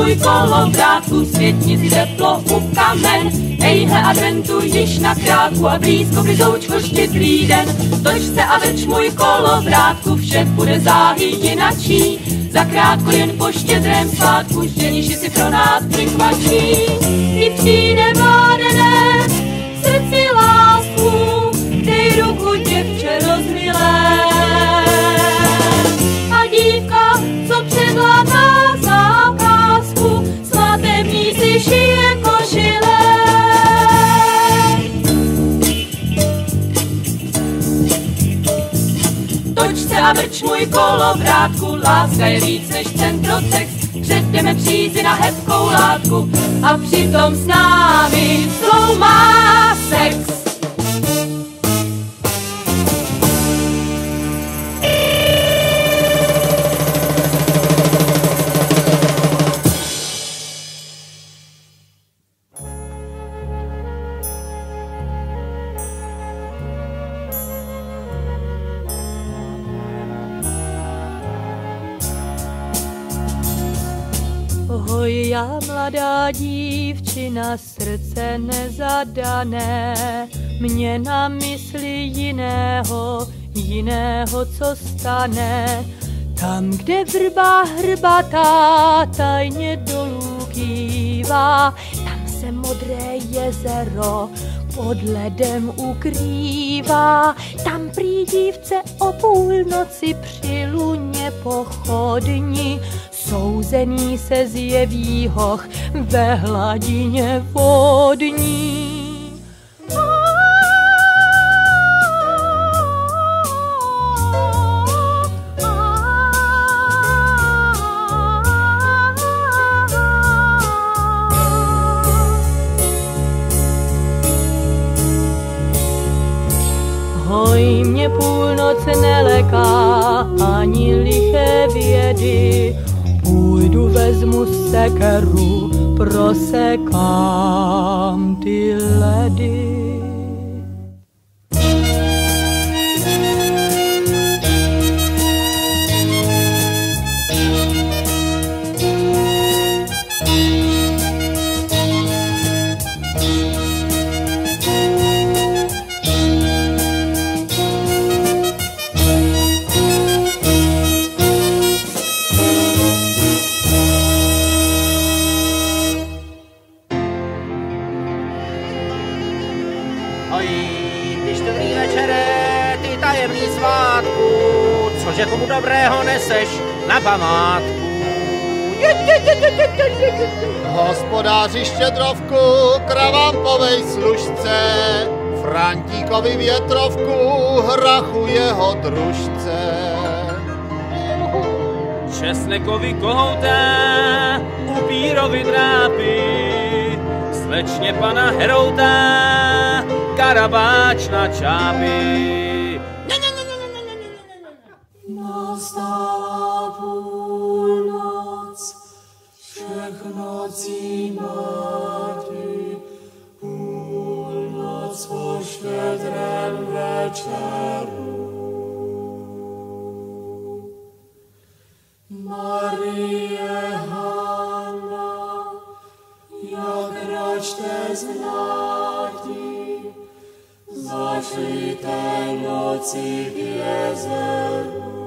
Toč se a vrč můj kolo, vrátku, světnici teplo u kamen. Ejhle adventu již na krátku a blízko blizoučko štědrý den. Toč se a vrč můj kolo, vrátku, vše bude záhy jinačí. Za krátko jen po štědrém svátku, ženiši si pro nás přikvačí. I přijde mládené, vrč můj kolo vrátku, láska je víc než centrotext. Předjdeme přízi na hebkou látku a přitom s námi má sex. Mladá dívčina, srdce nezadané, mě na mysli jiného, jiného, co stane. Tam, kde vrba hrbatá tajně dolů kývá, tam se modré jezero pod ledem ukrývá. Tam prý dívce o půlnoci při luně pochodní souzený se zjeví hoch ve hladině vodní. Hoj, mě půlnoc neleká, ani liché vědy, Půjdu, vezmu sekeru, prosekám ty ledy. Na památku. Hospodáři štědrovku, kravám povej služce, Frantíkovi větrovku, hrachu jeho družce. Česnekovi kohouta, upírovi drápy, slečně pana Herouta, karabáč na čápy. Nastala Ignazii Marti, culmați foștetrem veceru. Marie Hanna, ia crește-ți lactii, zașite-noții Diezerului.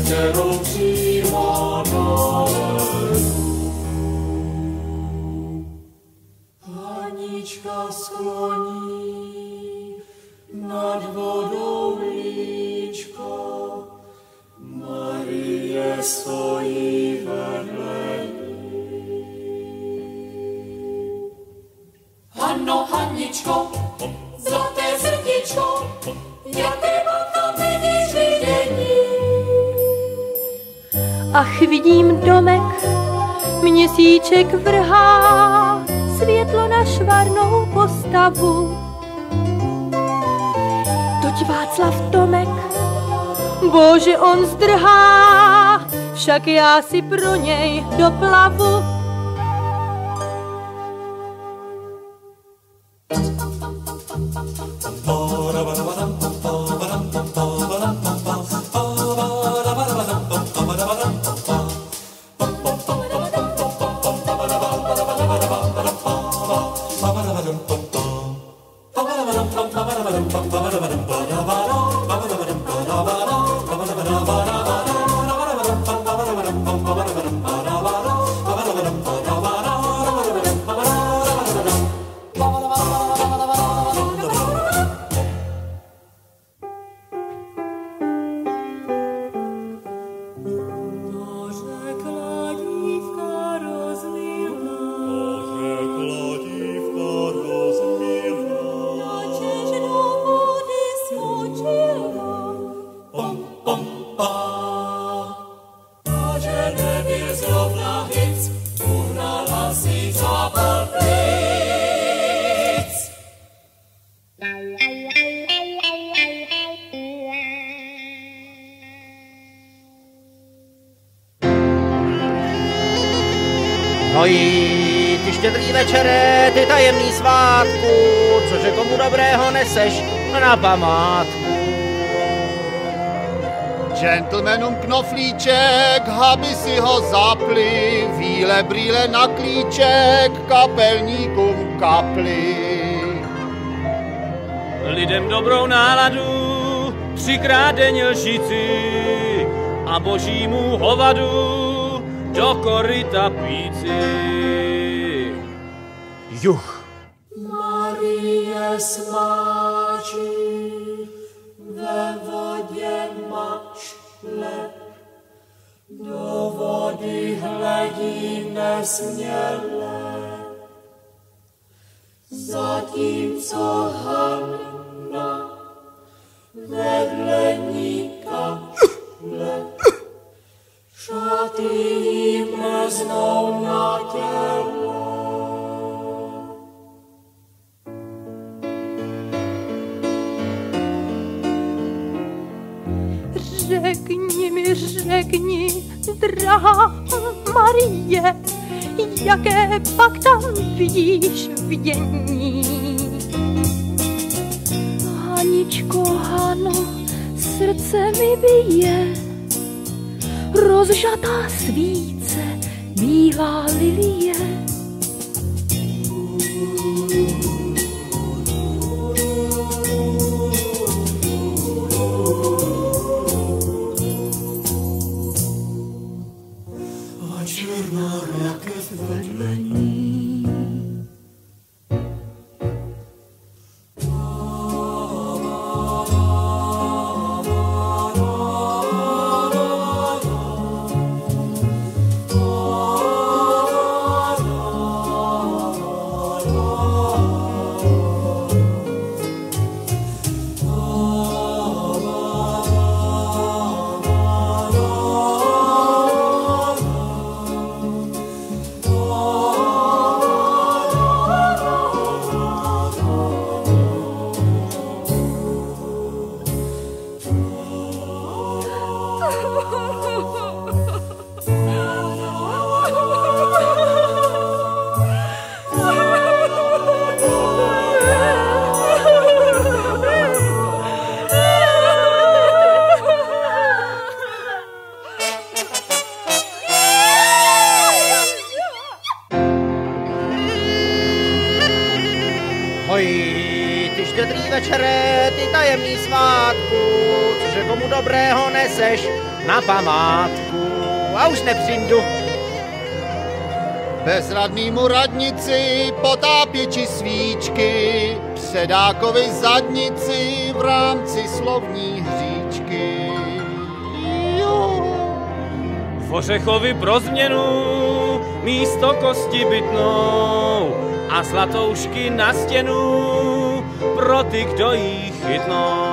Sekerou přímo do ledu. Anička skloní nad vodou líčko, Marie zlaté srdíčko, jaké mám Ach, vidím domek, měsíček vrhá, svět světlo na švarnou postavu. Toť Václav Tomek, bože on zdrhá, však já si pro něj doplavu. Hojí, ty štědrý večere, ty tajemný svátku, cože komu dobrého neseš na památku. Gentlemanům knoflíček, aby si ho zapli, víle brýle na klíček, kapelníkům kapli. Lidem dobrou náladu, třikrát denně lžici a božímu hovadu do koryta píci. Juch. Marie smáčí, ve vodě mačle, do vody hledí nesměle. Zatímco Hanna pak tam vidíš vidění. Haničko, Hano, srdce mi bije, rozžatá svíce, bílá lilie. Černá rakev vedle ní. Na památku. A už nepřijdu. Bezradnýmu radnici potápěči svíčky, předákovi zadnici v rámci slovní hříčky. Jo. Vořechovi pro změnu místo kosti bytnou a zlatoušky na stěnu pro ty, kdo jí chytnou.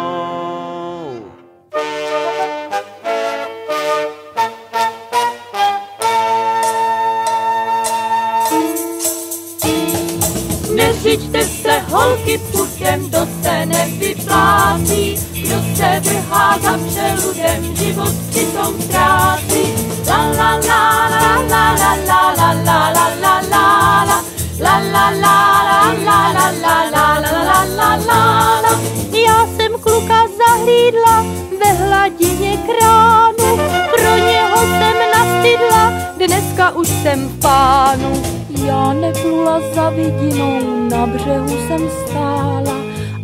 Holky, pudem, to se nevyplácí. Kdo se vrhá za přeludem, život přitom ztrácí. La la la la la la la la la la La la la la la la la la la la la la la Já jsem kluka zahlídla ve hladině kránu, pro něho jsem nastydla, dneska už jsem v pánu. Já neplula za vidinou, na břehu jsem stála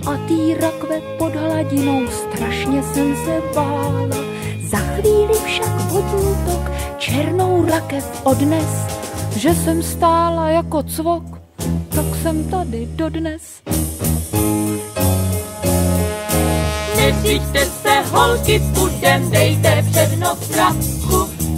a tý rakve pod hladinou strašně jsem se bála. Za chvíli však vodní tok černou rakev odnes, že jsem stála jako cvok, tak jsem tady dodnes. Neřiďte se, holky, pudem, dejte přednost frakku,